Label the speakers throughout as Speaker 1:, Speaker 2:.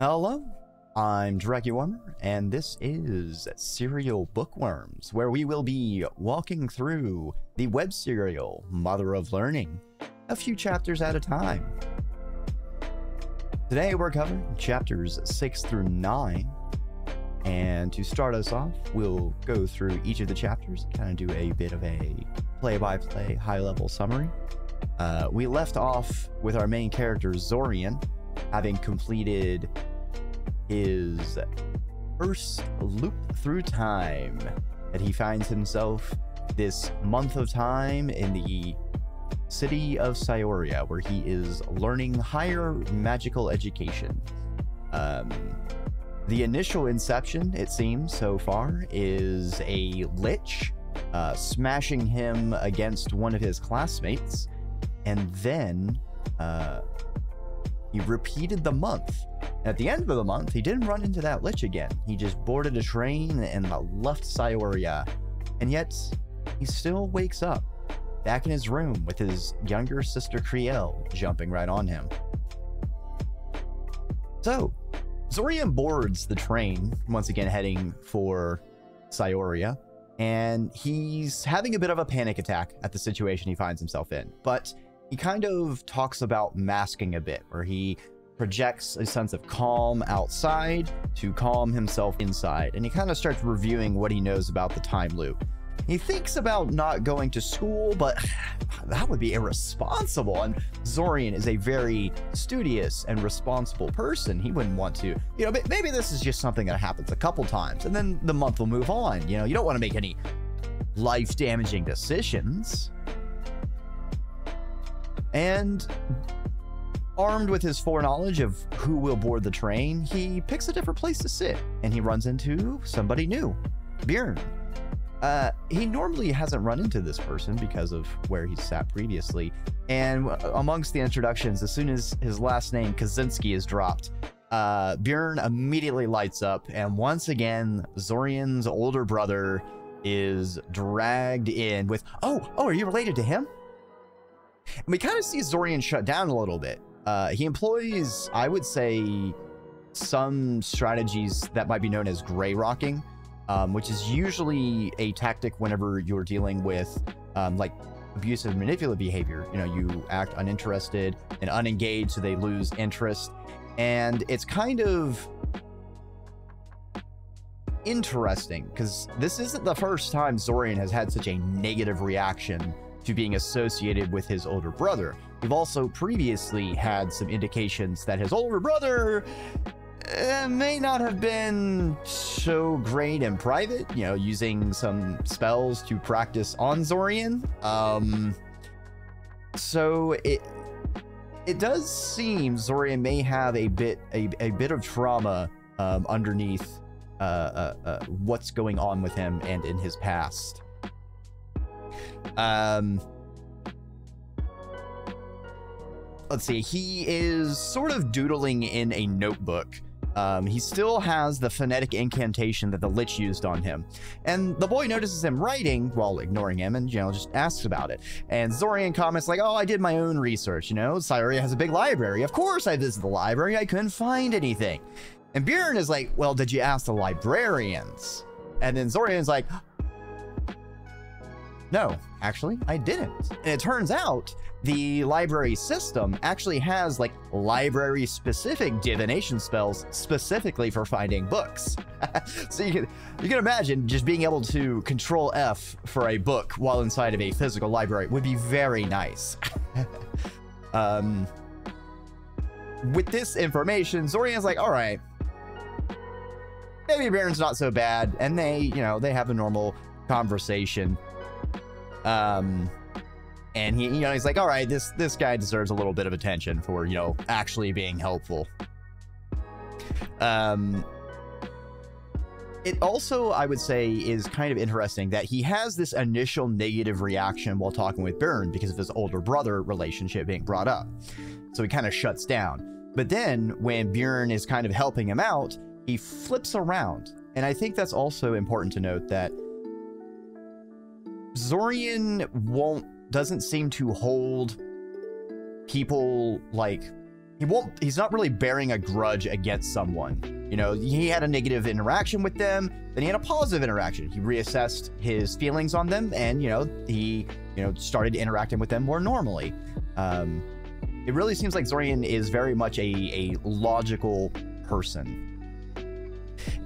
Speaker 1: Hello, I'm Dreki Ormur, and this is Serial Bookworms, where we will be walking through the web serial Mother of Learning, a few chapters at a time. Today we're covering chapters 6 through 9, and to start us off, we'll go through each of the chapters, kind of do a bit of a play-by-play high-level summary. Uh, we left off with our main character, Zorian, having completed his first loop through time that he finds himself this month of time in the city of Cyoria, where he is learning higher magical education. Um, the initial inception, it seems so far, is a lich uh, smashing him against one of his classmates, and then uh, he repeated the month. At the end of the month, he didn't run into that lich again. He just boarded a train and left Cyoria. And yet, he still wakes up back in his room with his younger sister Kriel jumping right on him. So, Zorian boards the train, once again heading for Cyoria, and he's having a bit of a panic attack at the situation he finds himself in. But he kind of talks about masking a bit, where he projects a sense of calm outside to calm himself inside, and he kind of starts reviewing what he knows about the time loop. He thinks about not going to school, but that would be irresponsible. And Zorian is a very studious and responsible person. He wouldn't want to, you know, maybe this is just something that happens a couple times and then the month will move on. You know, you don't want to make any life damaging decisions. And armed with his foreknowledge of who will board the train, he picks a different place to sit and he runs into somebody new, Byorn. Uh, he normally hasn't run into this person because of where he sat previously. And amongst the introductions, as soon as his last name, Kazinski, is dropped, uh, Byorn immediately lights up. And once again, Zorian's older brother is dragged in with, Oh, oh, are you related to him? And we kind of see Zorian shut down a little bit. Uh, he employs, I would say, some strategies that might be known as gray rocking, um, which is usually a tactic whenever you're dealing with um, like abusive manipulative behavior. You know, you act uninterested and unengaged, so they lose interest. And it's kind of interesting because this isn't the first time Zorian has had such a negative reaction to being associated with his older brother. We've also previously had some indications that his older brother uh, may not have been so great in private, you know, using some spells to practice on Zorian. Um, so it it does seem Zorian may have a bit a, a bit of trauma um, underneath uh, uh, uh, what's going on with him and in his past. Um, let's see. He is sort of doodling in a notebook. Um, he still has the phonetic incantation that the Lich used on him. And the boy notices him writing while ignoring him and, you know, just asks about it. And Zorian comments like, oh, I did my own research, you know? Cyoria has a big library. Of course I visited the library. I couldn't find anything. And Byorn is like, well, did you ask the librarians? And then Zorian's like, no, actually, I didn't. And it turns out the library system actually has like library specific divination spells specifically for finding books. so you can you can imagine just being able to control F for a book while inside of a physical library would be very nice. um, with this information, Zorian's like, all right, maybe Byorn's not so bad, and they, you know, they have a normal conversation. Um, and he, you know, he's like, all right, this this guy deserves a little bit of attention for, you know, actually being helpful. Um, it also, I would say, is kind of interesting that he has this initial negative reaction while talking with Byorn because of his older brother relationship being brought up. So he kind of shuts down. But then when Byorn is kind of helping him out, he flips around. And I think that's also important to note that Zorian won't doesn't seem to hold people like he won't he's not really bearing a grudge against someone. You know he had a negative interaction with them then he had a positive interaction. He reassessed his feelings on them and you know he you know started interacting with them more normally. Um it really seems like zorian is very much a a logical person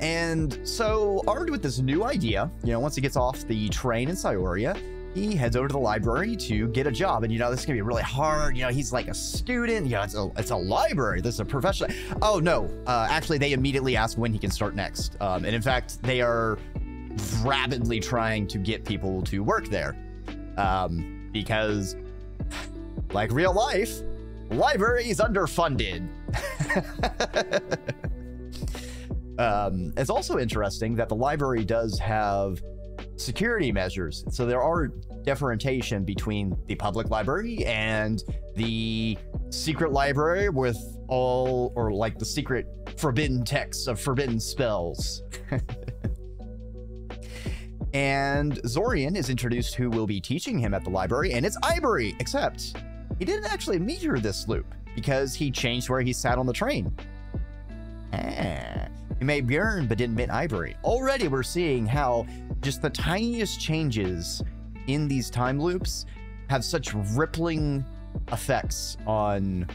Speaker 1: and so armed with this new idea you know once he gets off the train in Cyoria, he heads over to the library to get a job. And, you know, this is going to be really hard. You know, he's like a student. You know, it's a, it's a library. This is a professional. Oh, no. Uh, actually, they immediately ask when he can start next. Um, and in fact, they are rapidly trying to get people to work there. Um, because, like real life, library is underfunded. um, it's also interesting that the library does have security measures. So there are differentiation between the public library and the secret library with all, or like the secret forbidden texts of forbidden spells. and Zorian is introduced who will be teaching him at the library, and it's Ivory, except he didn't actually meet her this loop because he changed where he sat on the train. Ah. He made Byorn, but didn't meet Ivory. Already we're seeing how just the tiniest changes in these time loops have such rippling effects on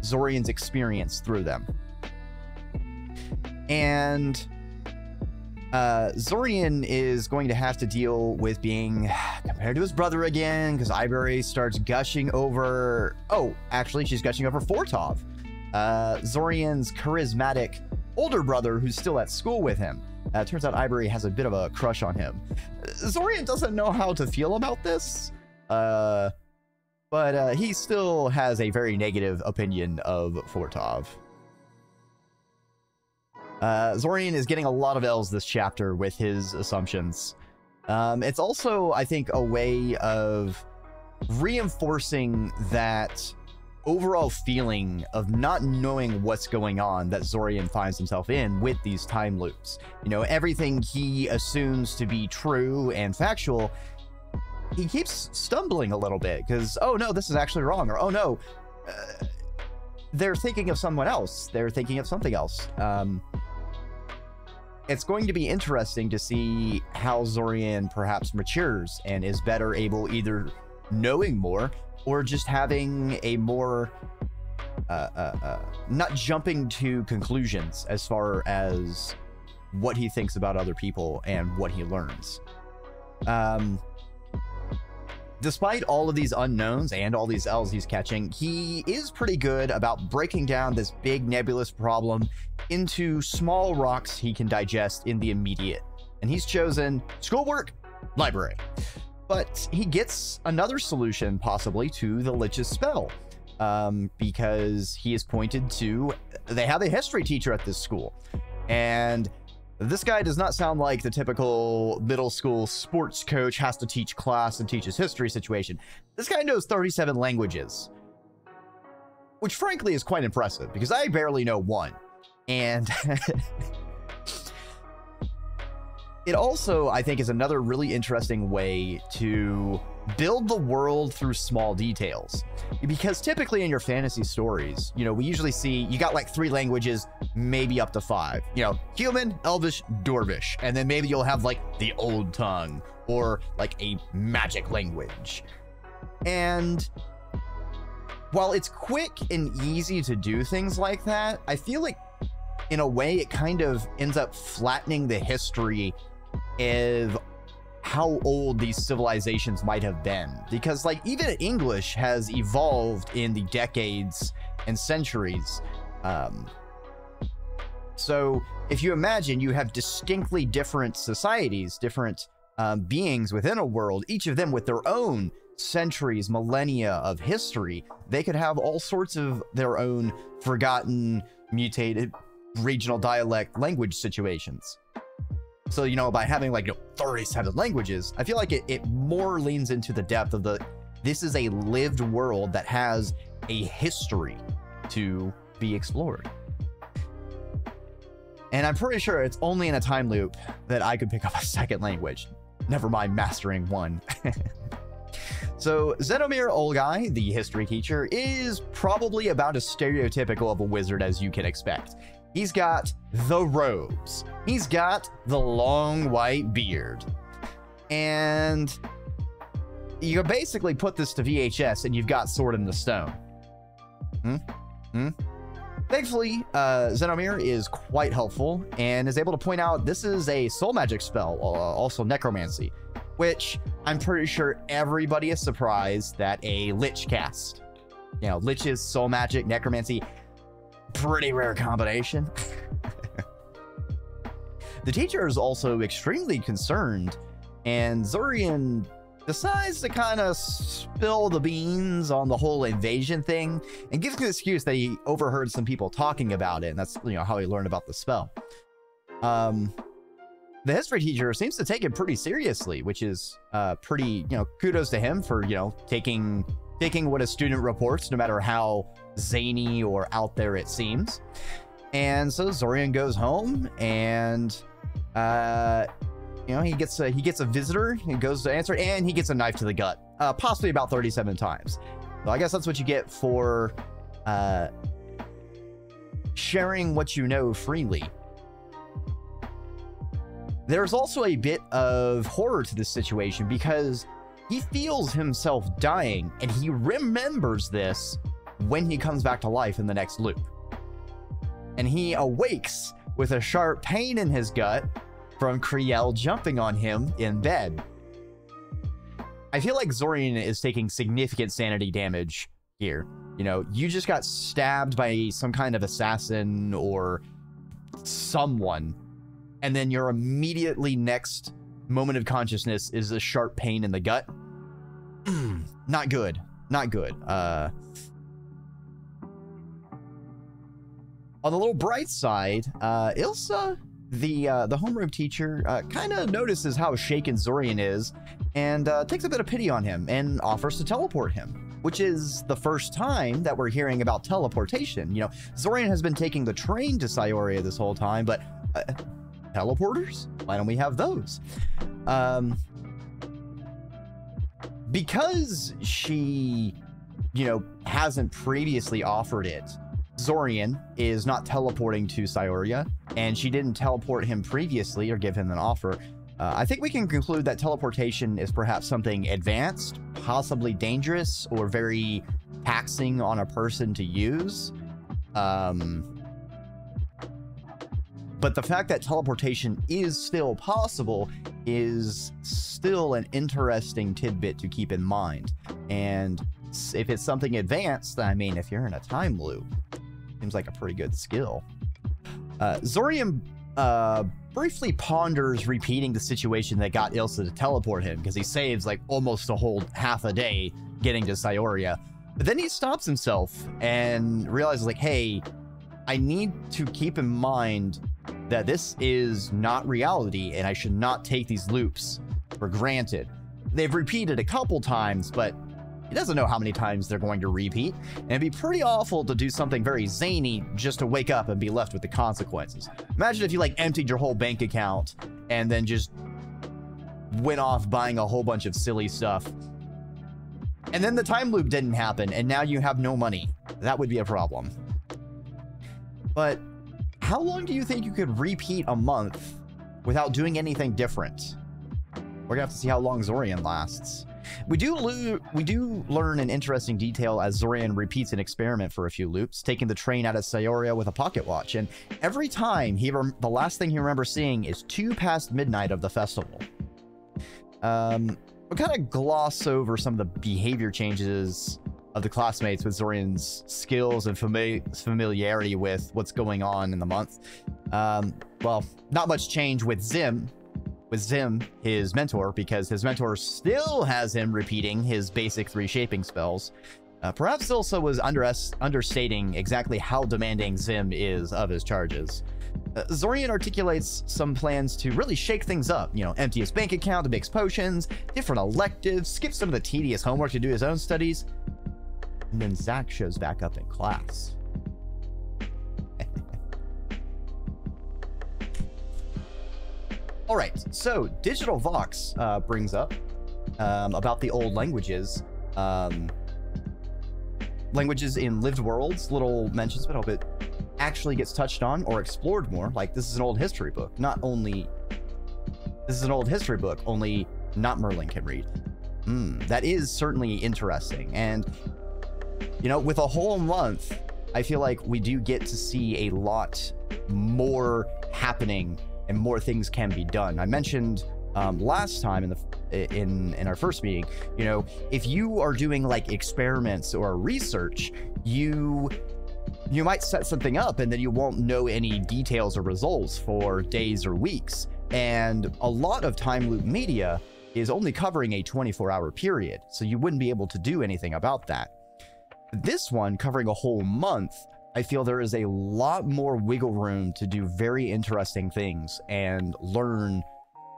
Speaker 1: Zorian's experience through them. And uh, Zorian is going to have to deal with being compared to his brother again because Ivory starts gushing over. Oh, actually, she's gushing over Fortov, uh, Zorian's charismatic older brother who's still at school with him. Uh, turns out Ivory has a bit of a crush on him. Zorian doesn't know how to feel about this, uh, but uh, he still has a very negative opinion of Fortov. Uh, Zorian is getting a lot of L's this chapter with his assumptions. Um, it's also, I think, a way of reinforcing that overall feeling of not knowing what's going on that Zorian finds himself in with these time loops. You know, everything he assumes to be true and factual, he keeps stumbling a little bit because, oh no, this is actually wrong, or oh no, uh, they're thinking of someone else. They're thinking of something else. Um, it's going to be interesting to see how Zorian perhaps matures and is better able either knowing more or just having a more uh, uh, uh, not jumping to conclusions as far as what he thinks about other people and what he learns. Um, despite all of these unknowns and all these L's he's catching, he is pretty good about breaking down this big nebulous problem into small rocks he can digest in the immediate. And he's chosen schoolwork, library. But he gets another solution, possibly, to the Lich's spell. Um, because he is pointed to, they have a history teacher at this school. And this guy does not sound like the typical middle school sports coach has to teach class and teaches history situation. This guy knows 37 languages, which frankly is quite impressive because I barely know one. And It also, I think, is another really interesting way to build the world through small details. Because typically in your fantasy stories, you know, we usually see you got like three languages, maybe up to five. You know, human, elvish, dwarvish. And then maybe you'll have like the old tongue or like a magic language. And while it's quick and easy to do things like that, I feel like in a way it kind of ends up flattening the history of how old these civilizations might have been. Because, like, even English has evolved in the decades and centuries. Um, so, if you imagine you have distinctly different societies, different um, beings within a world, each of them with their own centuries, millennia of history, they could have all sorts of their own forgotten, mutated regional dialect language situations. So, you know, by having like you know, 37 languages, I feel like it, it more leans into the depth of the this is a lived world that has a history to be explored. And I'm pretty sure it's only in a time loop that I could pick up a second language. Never mind mastering one. So Zenomir Olgai, the history teacher, is probably about as stereotypical of a wizard as you can expect. He's got the robes. He's got the long white beard. And you basically put this to VHS and you've got Sword in the Stone. Hmm? Hmm? Thankfully, uh, Zenomir is quite helpful and is able to point out this is a soul magic spell, uh, also necromancy, which I'm pretty sure everybody is surprised that a lich cast. You know, liches, soul magic, necromancy, pretty rare combination. the teacher is also extremely concerned, and Zorian decides to kind of spill the beans on the whole invasion thing and gives an excuse that he overheard some people talking about it, and that's you know how he learned about the spell. Um, the history teacher seems to take it pretty seriously, which is uh, pretty you know kudos to him for you know taking taking what a student reports, no matter how zany or out there it seems. And so Zorian goes home and uh, you know, he gets a, he gets a visitor, he goes to answer, and he gets a knife to the gut, uh, possibly about 37 times. So I guess that's what you get for uh, sharing what you know freely. There's also a bit of horror to this situation because he feels himself dying and he remembers this when he comes back to life in the next loop. And he awakes with a sharp pain in his gut from Kriel jumping on him in bed. I feel like Zorian is taking significant sanity damage here. You know, you just got stabbed by some kind of assassin or someone, and then your immediately next moment of consciousness is a sharp pain in the gut. Not good. Not good. Uh, on the little bright side, uh, Ilsa the uh, the homeroom teacher uh, kind of notices how shaken Zorian is and uh, takes a bit of pity on him and offers to teleport him, which is the first time that we're hearing about teleportation. You know, Zorian has been taking the train to Cyoria this whole time, but uh, teleporters? Why don't we have those? Um, because she, you know, hasn't previously offered it Zorian is not teleporting to Cyoria, and she didn't teleport him previously or give him an offer. Uh, I think we can conclude that teleportation is perhaps something advanced, possibly dangerous, or very taxing on a person to use. Um, but the fact that teleportation is still possible is still an interesting tidbit to keep in mind. And if it's something advanced, I mean, if you're in a time loop, Seems like a pretty good skill. Uh, uh, briefly ponders repeating the situation that got Ilsa to teleport him because he saves like almost a whole half a day getting to Cyoria. But then he stops himself and realizes like, hey, I need to keep in mind that this is not reality and I should not take these loops for granted. They've repeated a couple times, but he doesn't know how many times they're going to repeat, and it'd be pretty awful to do something very zany just to wake up and be left with the consequences. Imagine if you like emptied your whole bank account and then just went off buying a whole bunch of silly stuff. And then the time loop didn't happen, and now you have no money. That would be a problem. But how long do you think you could repeat a month without doing anything different? We're gonna have to see how long Zorian lasts. We do we do learn an interesting detail as Zorian repeats an experiment for a few loops, taking the train out of Cyoria with a pocket watch, and every time he the last thing he remembers seeing is two past midnight of the festival. Um, we'll kind of gloss over some of the behavior changes of the classmates with Zorian's skills and fami familiarity with what's going on in the month. Um, well, not much change with Zim, with Zim, his mentor, because his mentor still has him repeating his basic three shaping spells. Uh, perhaps Ilsa was under understating exactly how demanding Zim is of his charges. Uh, Zorian articulates some plans to really shake things up. You know, empty his bank account to mix potions, different electives, skip some of the tedious homework to do his own studies. And then Zach shows back up in class. All right, so Digital Vox uh, brings up um, about the old languages. um, languages in lived worlds, little mentions, but hope it actually gets touched on or explored more. Like this is an old history book. Not only this is an old history book, only not Merlin can read. Hmm, that is certainly interesting. And you know, with a whole month, I feel like we do get to see a lot more happening and more things can be done. I mentioned um, last time in the in in our first meeting, you know, if you are doing like experiments or research, you you might set something up and then you won't know any details or results for days or weeks. And a lot of time loop media is only covering a 24 hour period, so you wouldn't be able to do anything about that. This one, covering a whole month, I feel there is a lot more wiggle room to do very interesting things and learn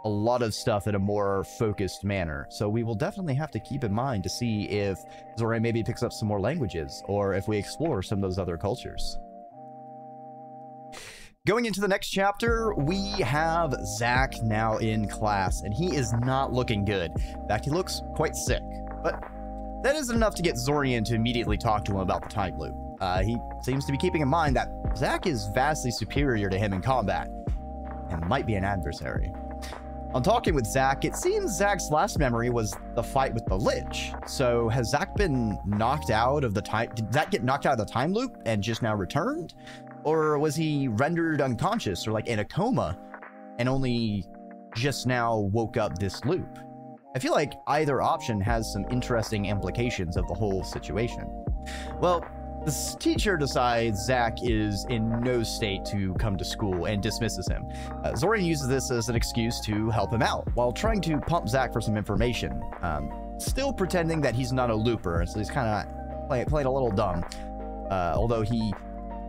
Speaker 1: a lot of stuff in a more focused manner. So we will definitely have to keep in mind to see if Zorian maybe picks up some more languages or if we explore some of those other cultures. Going into the next chapter, we have Zach now in class, and he is not looking good. In fact, he looks quite sick. But that isn't enough to get Zorian to immediately talk to him about the time loop. Uh, he seems to be keeping in mind that Zack is vastly superior to him in combat, and might be an adversary. On talking with Zack, it seems Zack's last memory was the fight with the Lich. So has Zack been knocked out of the time? Did Zack get knocked out of the time loop and just now returned? Or was he rendered unconscious or like in a coma and only just now woke up this loop? I feel like either option has some interesting implications of the whole situation. Well, the teacher decides Zack is in no state to come to school and dismisses him. Uh, Zorian uses this as an excuse to help him out while trying to pump Zack for some information, um, still pretending that he's not a looper, so he's kind of play, playing a little dumb. Uh, although he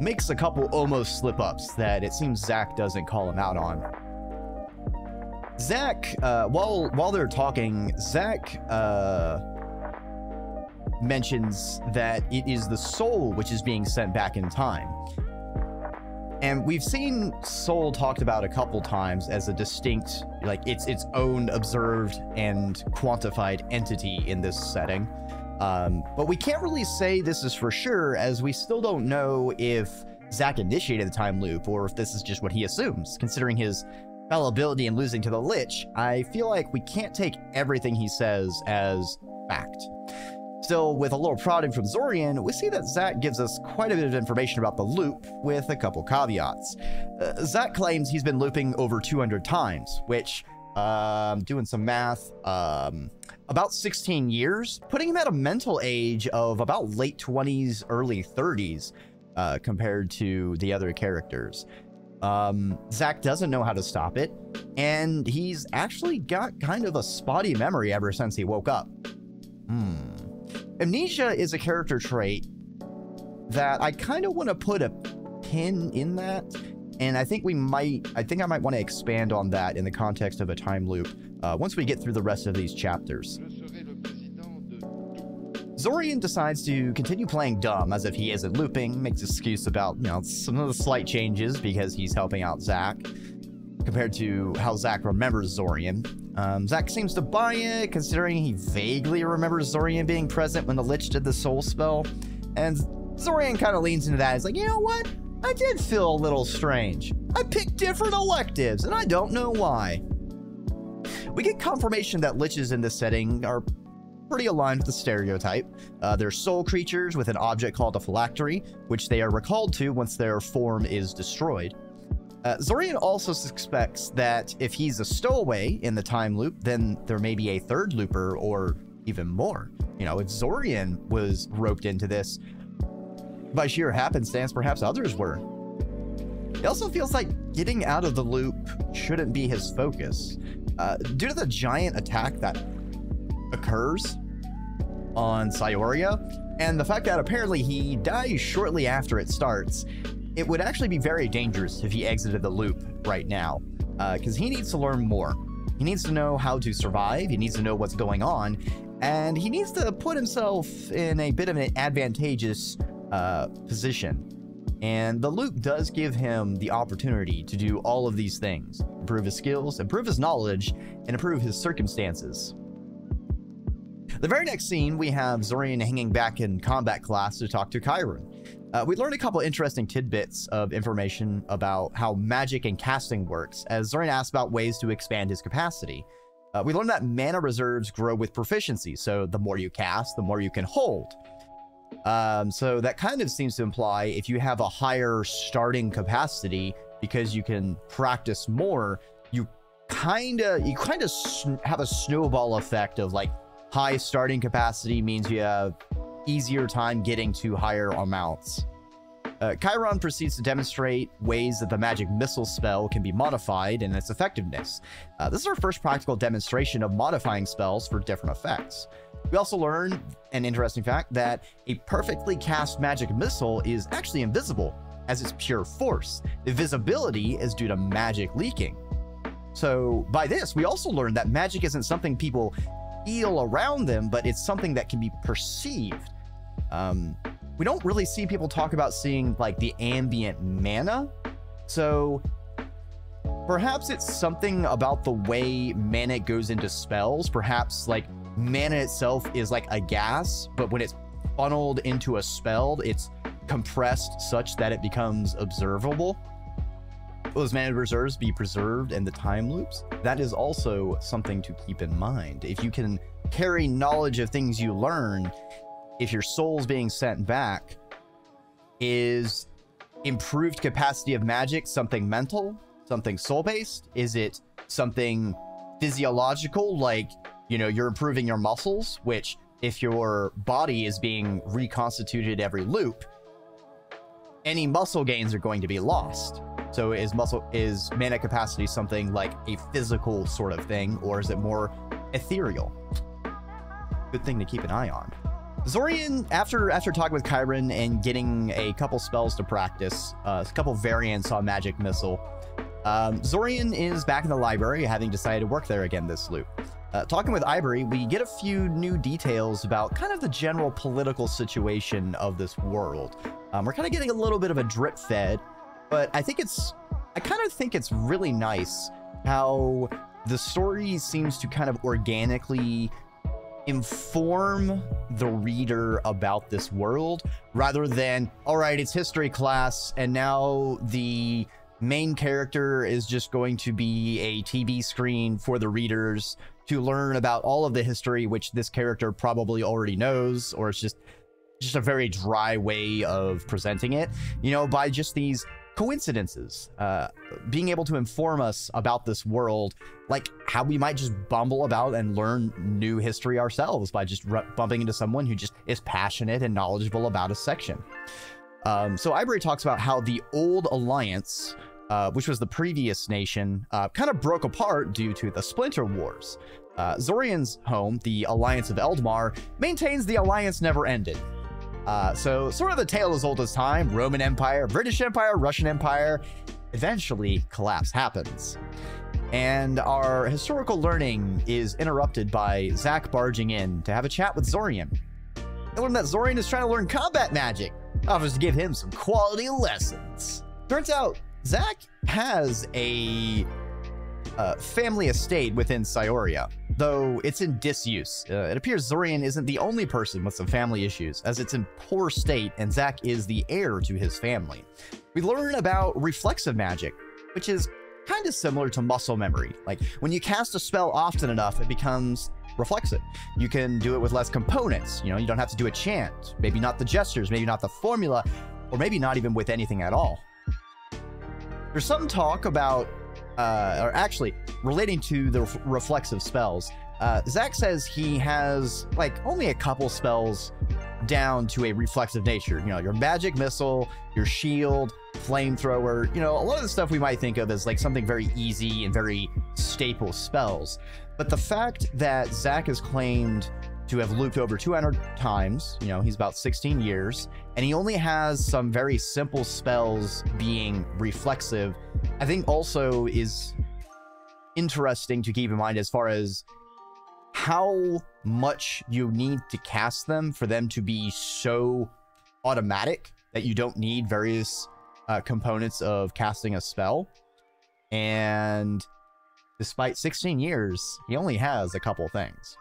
Speaker 1: makes a couple almost slip ups that it seems Zack doesn't call him out on. Zack, uh, while while they're talking, Zach uh, mentions that it is the soul which is being sent back in time. And we've seen soul talked about a couple times as a distinct, like it's its own observed and quantified entity in this setting. Um, but we can't really say this is for sure, as we still don't know if Zack initiated the time loop or if this is just what he assumes. Considering his fallibility and losing to the Lich, I feel like we can't take everything he says as fact. Still, with a little prodding from Zorian, we see that Zack gives us quite a bit of information about the loop, with a couple caveats. Uh, Zack claims he's been looping over 200 times, which, um, doing some math, um, about 16 years, putting him at a mental age of about late 20s, early 30s, uh, compared to the other characters. Um, Zack doesn't know how to stop it, and he's actually got kind of a spotty memory ever since he woke up. Hmm. Amnesia is a character trait that I kind of want to put a pin in that. And I think we might, I think I might want to expand on that in the context of a time loop uh, once we get through the rest of these chapters. Zorian decides to continue playing dumb as if he isn't looping, makes excuse about, you know, some of the slight changes because he's helping out Zack compared to how Zack remembers Zorian. Um, Zack seems to buy it, considering he vaguely remembers Zorian being present when the Lich did the soul spell. And Zorian kind of leans into that. He's like, you know what? I did feel a little strange. I picked different electives, and I don't know why. We get confirmation that Liches in this setting are pretty aligned with the stereotype. Uh, they're soul creatures with an object called a phylactery, which they are recalled to once their form is destroyed. Uh, Zorian also suspects that if he's a stowaway in the time loop, then there may be a third looper or even more. You know, if Zorian was roped into this, by sheer happenstance, perhaps others were. He also feels like getting out of the loop shouldn't be his focus. Uh, due to the giant attack that occurs on Cyoria, and the fact that apparently he dies shortly after it starts, it would actually be very dangerous if he exited the loop right now, because uh, he needs to learn more. He needs to know how to survive, he needs to know what's going on, and he needs to put himself in a bit of an advantageous uh, position. And the loop does give him the opportunity to do all of these things improve his skills, improve his knowledge, and improve his circumstances. The very next scene, we have Zorian hanging back in combat class to talk to Kyron. Uh, we learned a couple interesting tidbits of information about how magic and casting works, as Zorian asks about ways to expand his capacity. Uh, we learned that mana reserves grow with proficiency, so the more you cast, the more you can hold. Um, so that kind of seems to imply if you have a higher starting capacity because you can practice more, you kind of you kind of have a snowball effect of like high starting capacity means you have easier time getting to higher amounts. Uh, Kyron proceeds to demonstrate ways that the magic missile spell can be modified and its effectiveness. Uh, this is our first practical demonstration of modifying spells for different effects. We also learn an interesting fact that a perfectly cast magic missile is actually invisible, as it's pure force. The visibility is due to magic leaking. So by this, we also learn that magic isn't something people feel around them, but it's something that can be perceived. Um, we don't really see people talk about seeing like the ambient mana. So perhaps it's something about the way mana goes into spells. Perhaps like mana itself is like a gas, but when it's funneled into a spell, it's compressed such that it becomes observable. Those mana reserves be preserved in the time loops? That is also something to keep in mind. If you can carry knowledge of things you learn, if your soul's being sent back, is improved capacity of magic something mental, something soul-based? Is it something physiological, like, you know, you're improving your muscles, which if your body is being reconstituted every loop, any muscle gains are going to be lost. So is muscle is mana capacity something like a physical sort of thing, or is it more ethereal? Good thing to keep an eye on. Zorian, after after talking with Kyron and getting a couple spells to practice, uh, a couple variants on Magic Missile, um, Zorian is back in the library, having decided to work there again this loop. Uh, talking with Ivory, we get a few new details about kind of the general political situation of this world. Um, we're kind of getting a little bit of a drip fed, but I think it's, I kind of think it's really nice how the story seems to kind of organically inform the reader about this world rather than, all right, it's history class, and now the main character is just going to be a TV screen for the readers to learn about all of the history, which this character probably already knows, or it's just just a very dry way of presenting it, you know, by just these coincidences, uh, being able to inform us about this world, like how we might just bumble about and learn new history ourselves by just bumping into someone who just is passionate and knowledgeable about a section. Um, so Ivory talks about how the old alliance, uh, which was the previous nation, uh, kind of broke apart due to the Splinter Wars. Uh, Zorian's home, the Alliance of Eldemar, maintains the alliance never ended. Uh, so sort of the tale as old as time, Roman Empire, British Empire, Russian Empire, eventually collapse happens. And our historical learning is interrupted by Zack barging in to have a chat with Zorian. I learned that Zorian is trying to learn combat magic, offers to give him some quality lessons. Turns out, Zack has a uh, family estate within Cyoria, though it's in disuse. Uh, it appears Zorian isn't the only person with some family issues, as it's in poor state and Zack is the heir to his family. We learn about reflexive magic, which is kind of similar to muscle memory. Like, when you cast a spell often enough, it becomes reflexive. You can do it with less components. You know, you don't have to do a chant. Maybe not the gestures, maybe not the formula, or maybe not even with anything at all. There's some talk about uh, or actually relating to the ref reflexive spells, uh, Zack says he has like only a couple spells down to a reflexive nature. You know, your magic missile, your shield, flamethrower, you know, a lot of the stuff we might think of as like something very easy and very staple spells. But the fact that Zack has claimed to have looped over 200 times. You know, he's about 16 years, and he only has some very simple spells being reflexive. I think also is interesting to keep in mind as far as how much you need to cast them for them to be so automatic that you don't need various uh, components of casting a spell. And despite 16 years, he only has a couple things.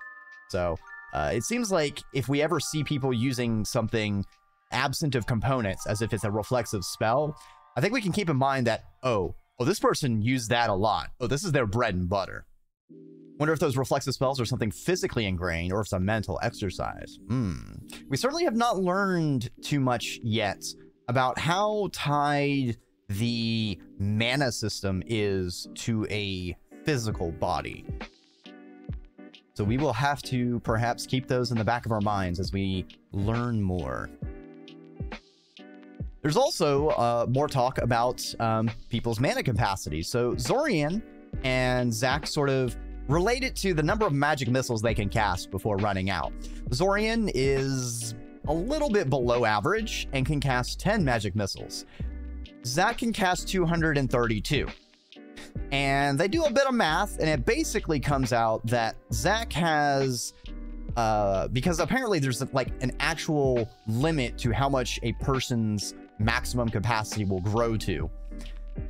Speaker 1: So Uh, it seems like if we ever see people using something absent of components as if it's a reflexive spell, I think we can keep in mind that, oh, oh, this person used that a lot. Oh, this is their bread and butter. Wonder if those reflexive spells are something physically ingrained or if it's a mental exercise. Hmm. We certainly have not learned too much yet about how tied the mana system is to a physical body. So we will have to perhaps keep those in the back of our minds as we learn more. There's also uh, more talk about um, people's mana capacity. So Zorian and Zack sort of relate it to the number of magic missiles they can cast before running out. Zorian is a little bit below average and can cast 10 magic missiles. Zack can cast 232. And they do a bit of math, and it basically comes out that Zack has uh, because apparently there's like an actual limit to how much a person's maximum capacity will grow to.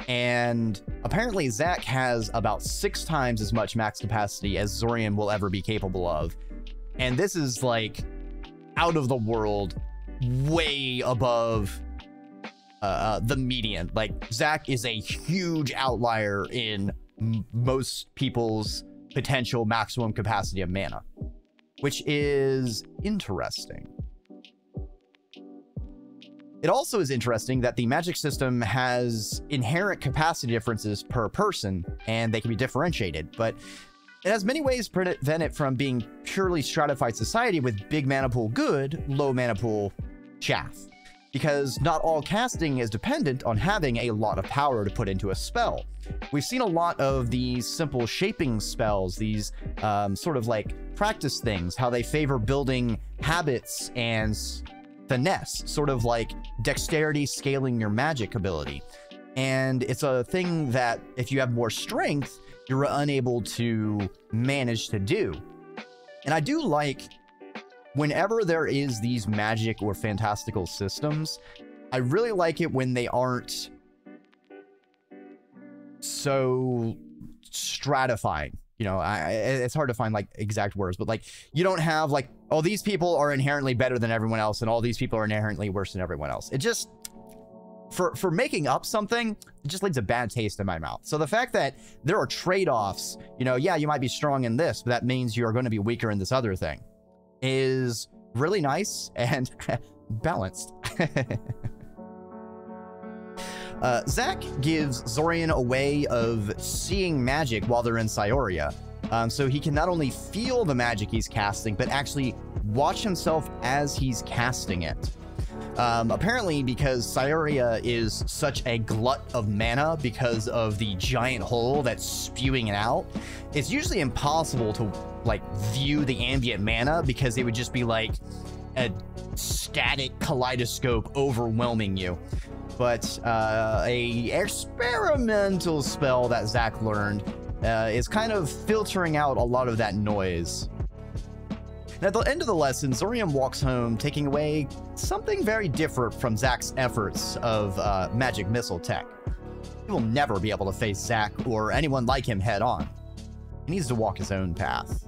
Speaker 1: And apparently Zack has about six times as much max capacity as Zorian will ever be capable of. And this is like out of the world, way above uh, uh the median. Like Zach is a huge outlier in most people's potential maximum capacity of mana, which is interesting. It also is interesting that the magic system has inherent capacity differences per person, and they can be differentiated, but it has many ways prevent it from being purely stratified society with big mana pool good, low mana pool chaff. Because not all casting is dependent on having a lot of power to put into a spell. We've seen a lot of these simple shaping spells, these um, sort of like practice things, how they favor building habits and finesse, sort of like dexterity scaling your magic ability. And it's a thing that if you have more strength, you're unable to manage to do. And I do like whenever there is these magic or fantastical systems, I really like it when they aren't so stratifying you know, I, it's hard to find like exact words, but like you don't have like, oh, these people are inherently better than everyone else, and all these people are inherently worse than everyone else. It just for for making up something, it just leaves a bad taste in my mouth. So the fact that there are trade-offs, you know, yeah, you might be strong in this, but that means you are going to be weaker in this other thing, is really nice and balanced. Uh, Zack gives Zorian a way of seeing magic while they're in Cyoria. Um, so he can not only feel the magic he's casting, but actually watch himself as he's casting it. Um, apparently, because Cyoria is such a glut of mana because of the giant hole that's spewing it out, it's usually impossible to like view the ambient mana because it would just be like a static kaleidoscope overwhelming you but uh, a experimental spell that Zach learned uh, is kind of filtering out a lot of that noise. At the end of the lesson, Zorian walks home, taking away something very different from Zack's efforts of uh, magic missile tech. He will never be able to face Zack or anyone like him head on. He needs to walk his own path.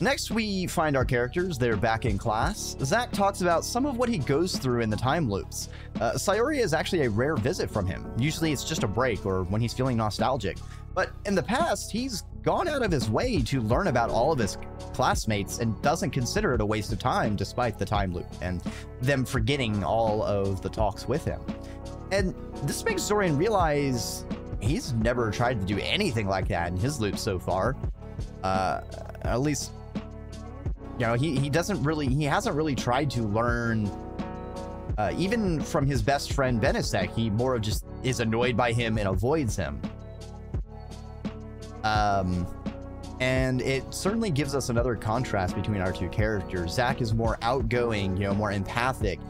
Speaker 1: Next, we find our characters. They're back in class. Zack talks about some of what he goes through in the time loops. Uh, Cyoria is actually a rare visit from him. Usually it's just a break or when he's feeling nostalgic. But in the past, he's gone out of his way to learn about all of his classmates and doesn't consider it a waste of time despite the time loop and them forgetting all of the talks with him. And this makes Zorian realize he's never tried to do anything like that in his loop so far. Uh, at least you know, he, he doesn't really, he hasn't really tried to learn, uh, even from his best friend Benisek, he more of just is annoyed by him and avoids him. Um, and it certainly gives us another contrast between our two characters. Zack is more outgoing, you know, more empathic.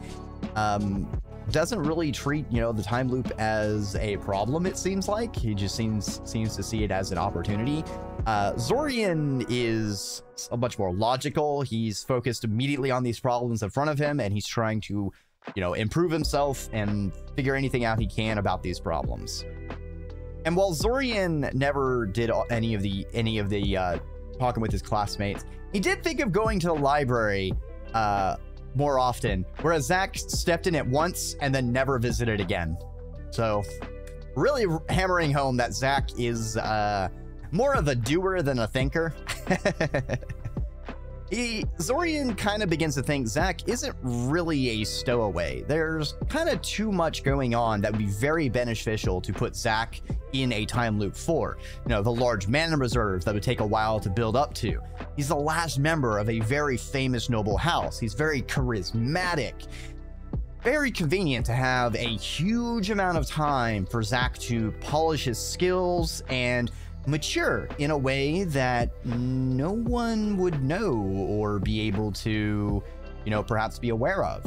Speaker 1: Um, doesn't really treat you know the time loop as a problem it seems like he just seems seems to see it as an opportunity uh, Zorian is a much more logical. He's focused immediately on these problems in front of him, and he's trying to, you know, improve himself and figure anything out he can about these problems. And while Zorian never did any of the any of the uh, talking with his classmates. He did think of going to the library uh, more often, whereas Zach stepped in it once and then never visited again. So, really hammering home that Zach is uh, more of a doer than a thinker. he, Zorian kind of begins to think Zach isn't really a stowaway. There's kind of too much going on that would be very beneficial to put Zach in a time loop for. You know, the large mana reserves that would take a while to build up to. He's the last member of a very famous noble house. He's very charismatic. Very convenient to have a huge amount of time for Zach to polish his skills and mature in a way that no one would know or be able to, you know, perhaps be aware of.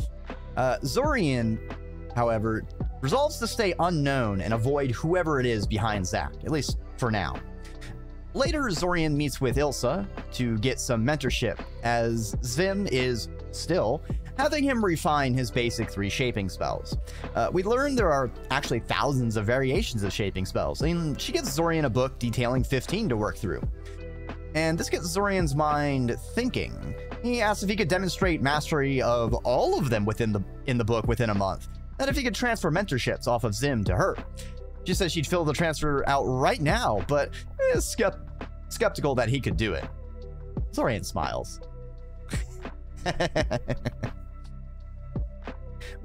Speaker 1: Uh, Zorian, however, resolves to stay unknown and avoid whoever it is behind Zach, at least for now. Later, Zorian meets with Ilsa to get some mentorship, as Xvim is still having him refine his basic three shaping spells. Uh, we learn there are actually thousands of variations of shaping spells, and she gives Zorian a book detailing 15 to work through. And this gets Zorian's mind thinking. He asks if he could demonstrate mastery of all of them within the in the book within a month. And if he could transfer mentorships off of Xvim to her. She says she'd fill the transfer out right now, but is skept skeptical that he could do it. Zorian smiles.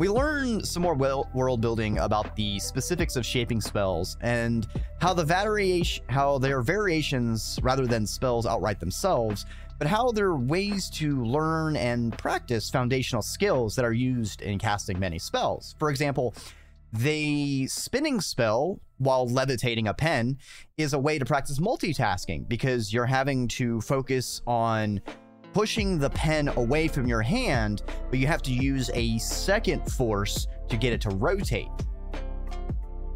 Speaker 1: We learn some more world building about the specifics of shaping spells and how the variation, how they are variations rather than spells outright themselves, but how they're ways to learn and practice foundational skills that are used in casting many spells. For example, the spinning spell while levitating a pen is a way to practice multitasking because you're having to focus on pushing the pen away from your hand, but you have to use a second force to get it to rotate.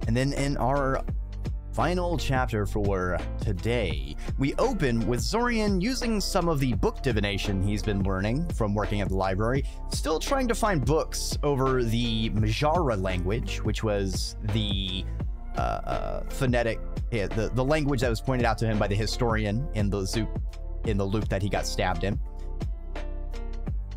Speaker 1: And then in our final chapter for today, we open with Zorian using some of the book divination he's been learning from working at the library, still trying to find books over the Majara language, which was the uh, uh, phonetic, the, the language that was pointed out to him by the historian in the zoo in the loop that he got stabbed in.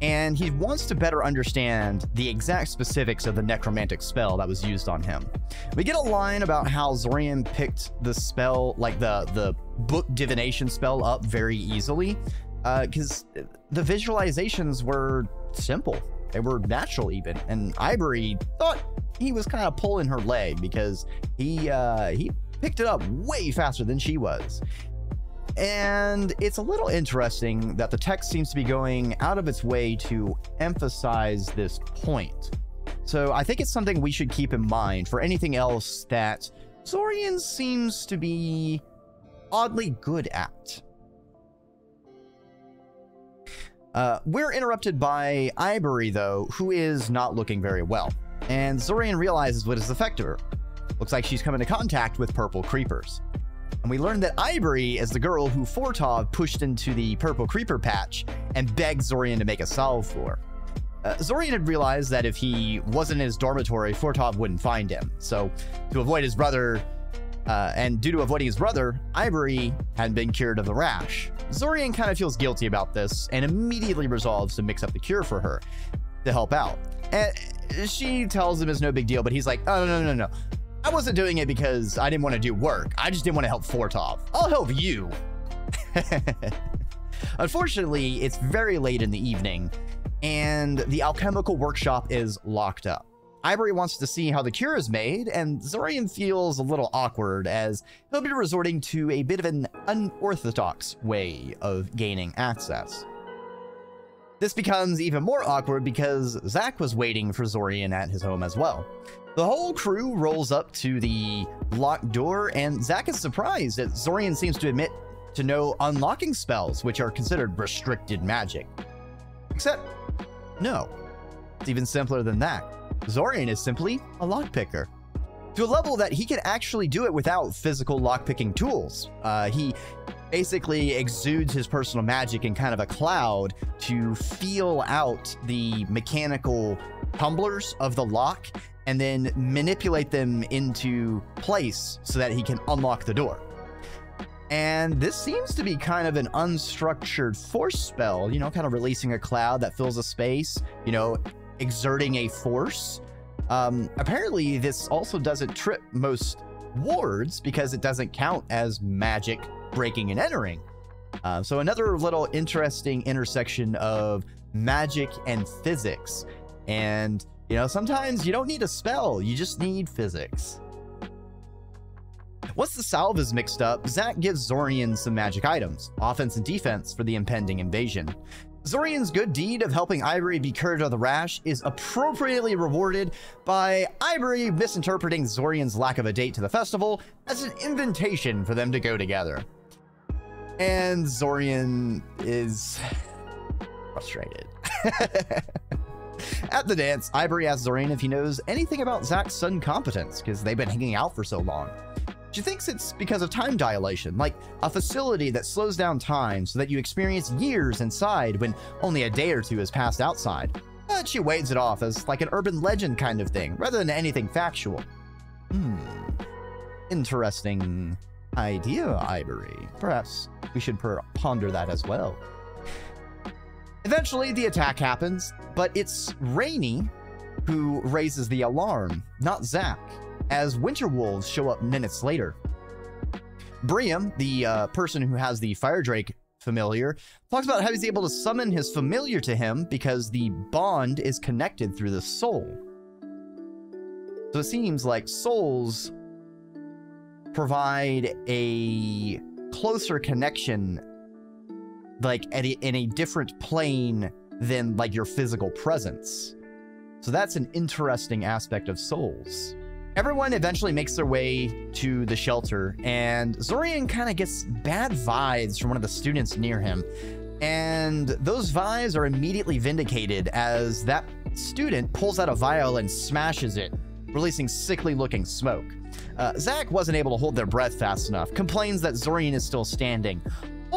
Speaker 1: And he wants to better understand the exact specifics of the necromantic spell that was used on him. We get a line about how Zorian picked the spell, like the, the book divination spell, up very easily, because uh, the visualizations were simple. They were natural, even. And Ivory thought he was kind of pulling her leg because he uh, he picked it up way faster than she was. And it's a little interesting that the text seems to be going out of its way to emphasize this point. So I think it's something we should keep in mind for anything else that Zorian seems to be oddly good at. Uh, we're interrupted by Ivory, though, who is not looking very well. And Zorian realizes what has affected her. Looks like she's come into contact with purple creepers and we learned that Ivory is the girl who Fortov pushed into the purple creeper patch and begged Zorian to make a salve for. Uh, Zorian had realized that if he wasn't in his dormitory, Fortov wouldn't find him. So, to avoid his brother, uh, and due to avoiding his brother, Ivory had been cured of the rash. Zorian kind of feels guilty about this and immediately resolves to mix up the cure for her to help out. And she tells him it's no big deal, but he's like, oh, no, no, no, no. I wasn't doing it because I didn't want to do work. I just didn't want to help Fortov. I'll help you. Unfortunately, it's very late in the evening, and the alchemical workshop is locked up. Ivory wants to see how the cure is made, and Zorian feels a little awkward as he'll be resorting to a bit of an unorthodox way of gaining access. This becomes even more awkward because Zach was waiting for Zorian at his home as well. The whole crew rolls up to the locked door, and Zach is surprised that Zorian seems to admit to know unlocking spells, which are considered restricted magic. Except, no. It's even simpler than that. Zorian is simply a lockpicker. To a level that he can actually do it without physical lockpicking tools. Uh, he basically exudes his personal magic in kind of a cloud to feel out the mechanical tumblers of the lock and then manipulate them into place so that he can unlock the door. And this seems to be kind of an unstructured force spell, you know, kind of releasing a cloud that fills a space, you know, exerting a force. Um, apparently, this also doesn't trip most wards because it doesn't count as magic breaking and entering. Uh, so another little interesting intersection of magic and physics. And, you know, sometimes you don't need a spell, you just need physics. Once the salve is mixed up, Zach gives Zorian some magic items, offense and defense for the impending invasion. Zorian's good deed of helping Ivory be cured of the rash is appropriately rewarded by Ivory misinterpreting Zorian's lack of a date to the festival as an invitation for them to go together. And Zorian is frustrated. At the dance, Ivory asks Zorian if he knows anything about Zach's sudden competence, because they've been hanging out for so long. She thinks it's because of time dilation, like a facility that slows down time so that you experience years inside when only a day or two has passed outside. But she waves it off as like an urban legend kind of thing, rather than anything factual. Hmm. Interesting idea, Ivory. Perhaps we should ponder that as well. Eventually, the attack happens, but it's Raynie who raises the alarm, not Zach as winter wolves show up minutes later. Briam, the uh, person who has the Fire Drake familiar, talks about how he's able to summon his familiar to him because the bond is connected through the soul. So it seems like souls provide a closer connection like a, in a different plane than like your physical presence. So that's an interesting aspect of souls. Everyone eventually makes their way to the shelter, and Zorian kind of gets bad vibes from one of the students near him. And those vibes are immediately vindicated as that student pulls out a vial and smashes it, releasing sickly looking smoke. Uh, Zach wasn't able to hold their breath fast enough, complains that Zorian is still standing,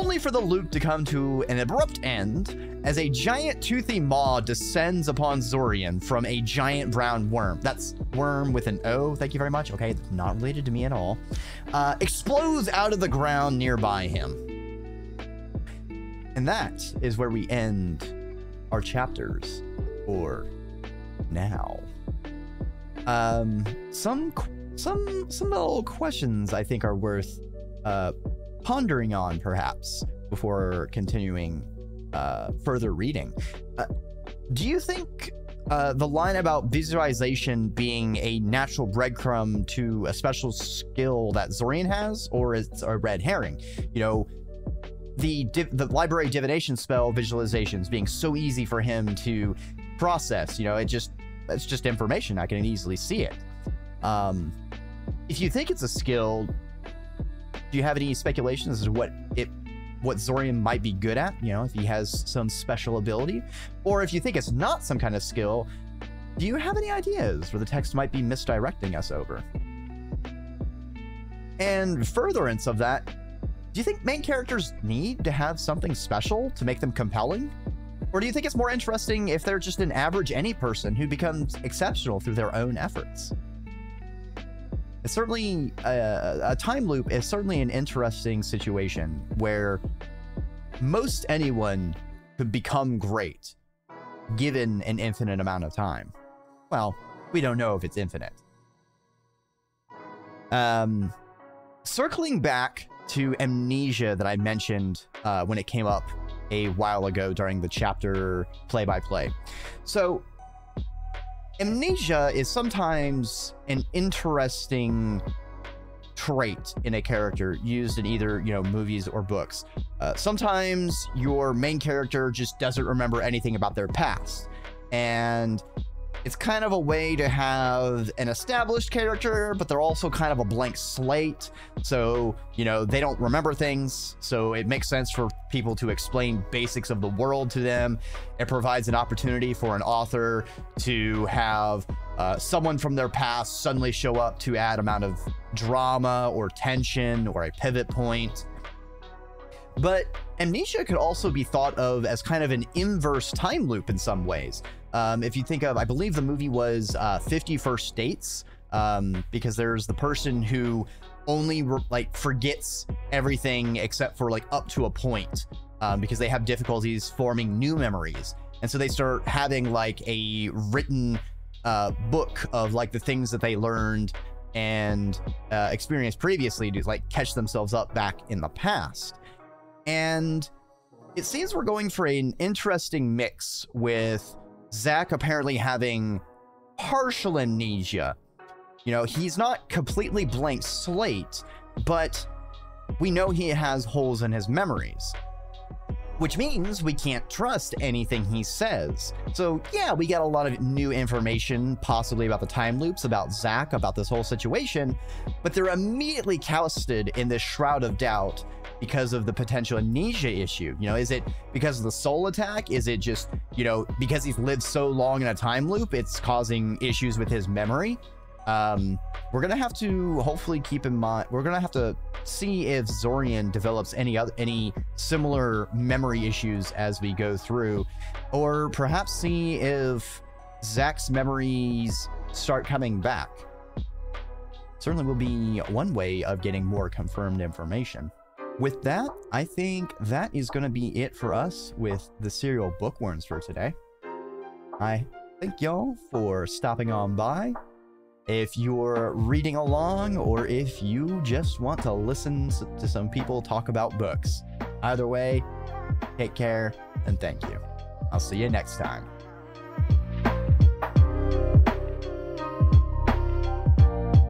Speaker 1: only for the loop to come to an abrupt end as a giant toothy maw descends upon Zorian from a giant brown worm. That's worm with an O, thank you very much. Okay, not related to me at all. Uh, explodes out of the ground nearby him. And that is where we end our chapters for now. Um, some some some little questions I think are worth uh, pondering on, perhaps, before continuing uh, further reading. Uh, do you think uh, the line about visualization being a natural breadcrumb to a special skill that Zorian has, or it's a red herring? You know, the the library divination spell visualizations being so easy for him to process. You know, it just it's just information. I can easily see it. Um, if you think it's a skill, do you have any speculations as to what it what Zorian might be good at, you know, if he has some special ability? Or if you think it's not some kind of skill, do you have any ideas where the text might be misdirecting us over? And furtherance of that, do you think main characters need to have something special to make them compelling? Or do you think it's more interesting if they're just an average any person who becomes exceptional through their own efforts? It's certainly a, a time loop is certainly an interesting situation where most anyone could become great given an infinite amount of time. Well, we don't know if it's infinite. Um, circling back to amnesia that I mentioned uh, when it came up a while ago during the chapter play by play. So, amnesia is sometimes an interesting trait in a character used in either you know movies or books. Uh, sometimes your main character just doesn't remember anything about their past. And it's kind of a way to have an established character, but they're also kind of a blank slate. So, you know, they don't remember things. So it makes sense for people to explain basics of the world to them. It provides an opportunity for an author to have uh, someone from their past suddenly show up to add amount of drama or tension or a pivot point. But amnesia could also be thought of as kind of an inverse time loop in some ways. Um, if you think of, I believe the movie was uh, 50 First Dates, um, because there's the person who only like forgets everything except for like up to a point um, because they have difficulties forming new memories. And so they start having like a written uh, book of like the things that they learned and uh, experienced previously to like catch themselves up back in the past. And it seems we're going for an interesting mix with Zach apparently having partial amnesia. You know, he's not completely blank slate, but we know he has holes in his memories which means we can't trust anything he says. So yeah, we get a lot of new information, possibly about the time loops, about Zach, about this whole situation, but they're immediately ousted in this shroud of doubt because of the potential amnesia issue. You know, is it because of the soul attack? Is it just, you know, because he's lived so long in a time loop, it's causing issues with his memory? Um, we're gonna have to hopefully keep in mind. We're gonna have to see if Zorian develops any other any similar memory issues as we go through, or perhaps see if Zach's memories start coming back. Certainly will be one way of getting more confirmed information. With that, I think that is going to be it for us with the serial bookworms for today. I thank y'all for stopping on by if you're reading along or if you just want to listen to some people talk about books. Either way, take care and thank you. I'll see you next time.